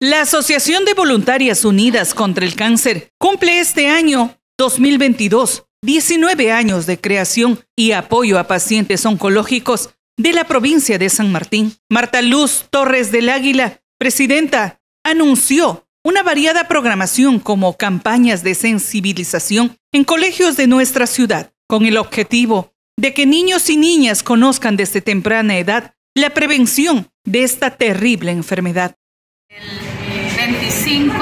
La Asociación de Voluntarias Unidas contra el Cáncer cumple este año 2022 19 años de creación y apoyo a pacientes oncológicos de la provincia de San Martín. Marta Luz Torres del Águila, presidenta, anunció una variada programación como campañas de sensibilización en colegios de nuestra ciudad, con el objetivo de que niños y niñas conozcan desde temprana edad la prevención de esta terrible enfermedad. El 25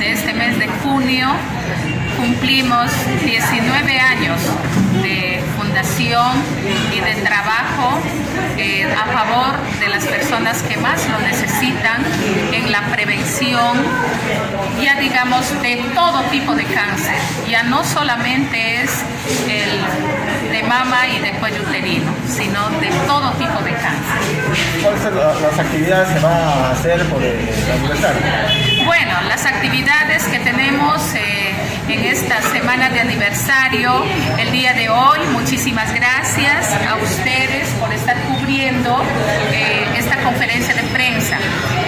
de este mes de junio cumplimos 19 años de fundación y de trabajo eh, a favor de las personas que más lo necesitan en la prevención, ya digamos, de todo tipo de cáncer. Ya no solamente es el de mama y de cuello uterino, sino de todo tipo de cáncer. ¿Cuáles son las actividades que van a hacer por el aniversario? Bueno, las actividades que tenemos... Eh, en esta semana de aniversario el día de hoy. Muchísimas gracias a ustedes por estar cubriendo eh, esta conferencia de prensa.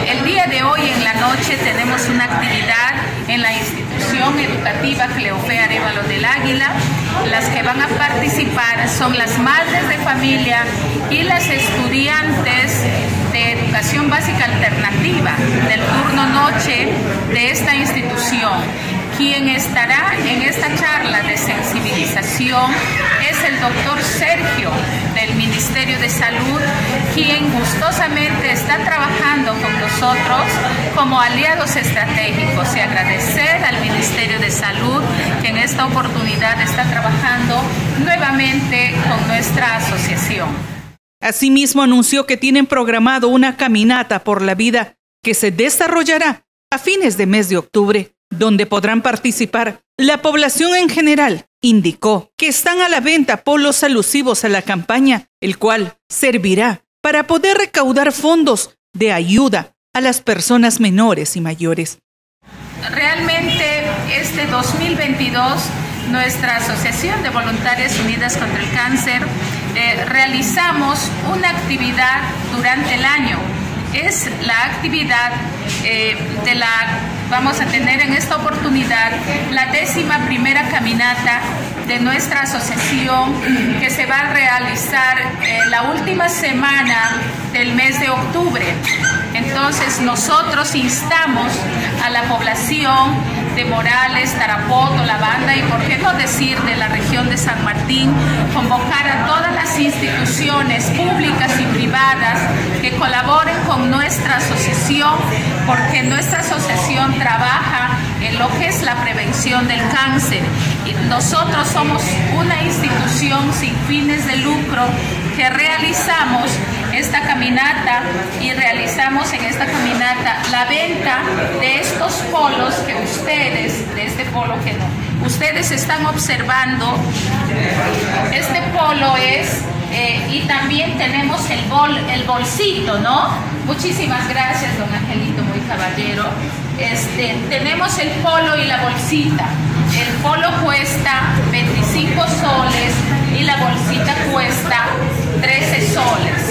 El día de hoy en la noche tenemos una actividad en la institución educativa Cleofe Arevalo del Águila. Las que van a participar son las madres de familia y las estudiantes de educación básica alternativa del turno noche de esta institución. Quien estará en esta charla de sensibilización es el doctor Sergio del Ministerio de Salud, quien gustosamente está trabajando con nosotros como aliados estratégicos. Y agradecer al Ministerio de Salud que en esta oportunidad está trabajando nuevamente con nuestra asociación. Asimismo anunció que tienen programado una caminata por la vida que se desarrollará a fines de mes de octubre donde podrán participar la población en general. Indicó que están a la venta polos alusivos a la campaña, el cual servirá para poder recaudar fondos de ayuda a las personas menores y mayores. Realmente este 2022 nuestra Asociación de Voluntarias Unidas contra el Cáncer eh, realizamos una actividad durante el año. Es la actividad eh, de la vamos a tener en esta oportunidad la décima primera caminata de nuestra asociación que se va a realizar eh, la última semana del mes de octubre. Entonces nosotros instamos a la población de Morales, Tarapoto, La Banda y por qué no decir de la región de San Martín, convocar a todas las instituciones públicas y privadas que colaboren con nuestra asociación, porque nuestra asociación trabaja en lo que es la prevención del cáncer. Y nosotros somos una institución sin fines de lucro que realizamos esta caminata y realizamos en esta caminata la venta de estos polos que ustedes, de este polo que no, ustedes están observando. Este polo es, eh, y también tenemos el, bol, el bolsito, ¿no? Muchísimas gracias, don Angelito, muy caballero. Este, tenemos el polo y la bolsita. El polo cuesta 25 soles y la bolsita cuesta 13 soles.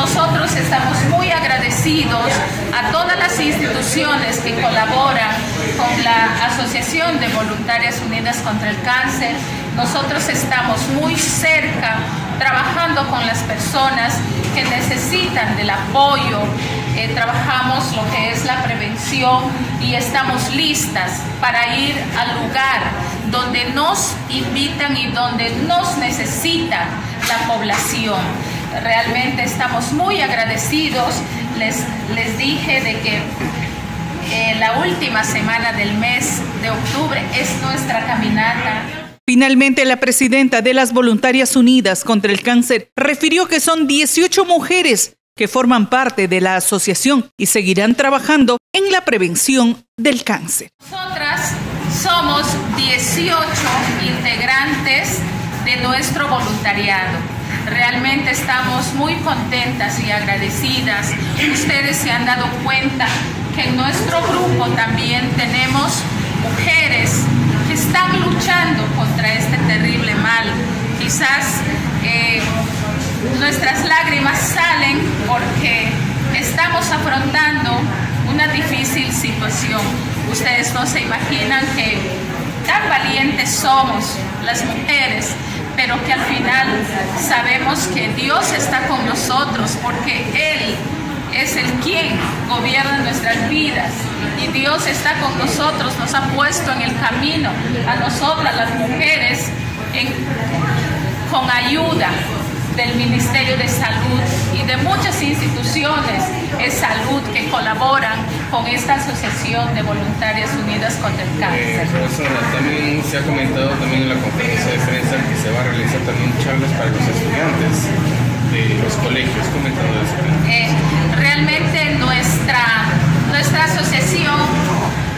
Nosotros estamos muy agradecidos a todas las instituciones que colaboran con la Asociación de Voluntarias Unidas contra el Cáncer. Nosotros estamos muy cerca trabajando con las personas que necesitan del apoyo. Eh, trabajamos lo que es la prevención y estamos listas para ir al lugar donde nos invitan y donde nos necesita la población. Realmente estamos muy agradecidos. Les, les dije de que eh, la última semana del mes de octubre es nuestra caminata. Finalmente, la presidenta de las Voluntarias Unidas contra el Cáncer refirió que son 18 mujeres que forman parte de la asociación y seguirán trabajando en la prevención del cáncer. Nosotras somos 18 integrantes de nuestro voluntariado. Realmente estamos muy contentas y agradecidas. Ustedes se han dado cuenta que en nuestro grupo también tenemos mujeres que están luchando contra este terrible mal. Quizás eh, nuestras lágrimas salen porque estamos afrontando una difícil situación. Ustedes no se imaginan que tan valientes somos las mujeres, pero que al final sabemos que Dios está con nosotros porque Él es el quien gobierna nuestras vidas. Y Dios está con nosotros, nos ha puesto en el camino a nosotras las mujeres con ayuda del Ministerio de Salud y de muchas instituciones de salud que colaboran con esta Asociación de Voluntarias Unidas contra el Cáncer. Eh, también se ha comentado también en la conferencia de prensa que se va a realizar también charlas para los estudiantes de los colegios. ¿Comentado eso? Eh, realmente nuestra, nuestra asociación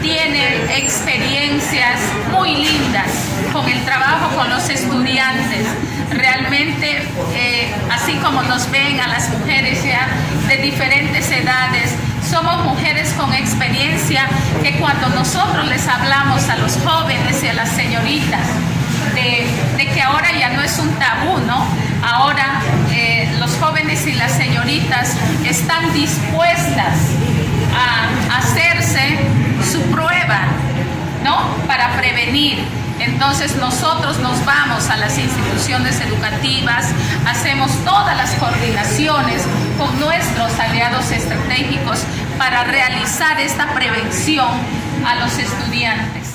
tiene experiencias muy lindas con el trabajo con los estudiantes. Realmente, eh, así como nos ven a las mujeres ya de diferentes edades, somos mujeres con experiencia que cuando nosotros les hablamos a los jóvenes y a las señoritas de, que ahora ya no es un tabú, ¿no? Ahora eh, los jóvenes y las señoritas están dispuestas a hacerse su prueba. Entonces nosotros nos vamos a las instituciones educativas, hacemos todas las coordinaciones con nuestros aliados estratégicos para realizar esta prevención a los estudiantes.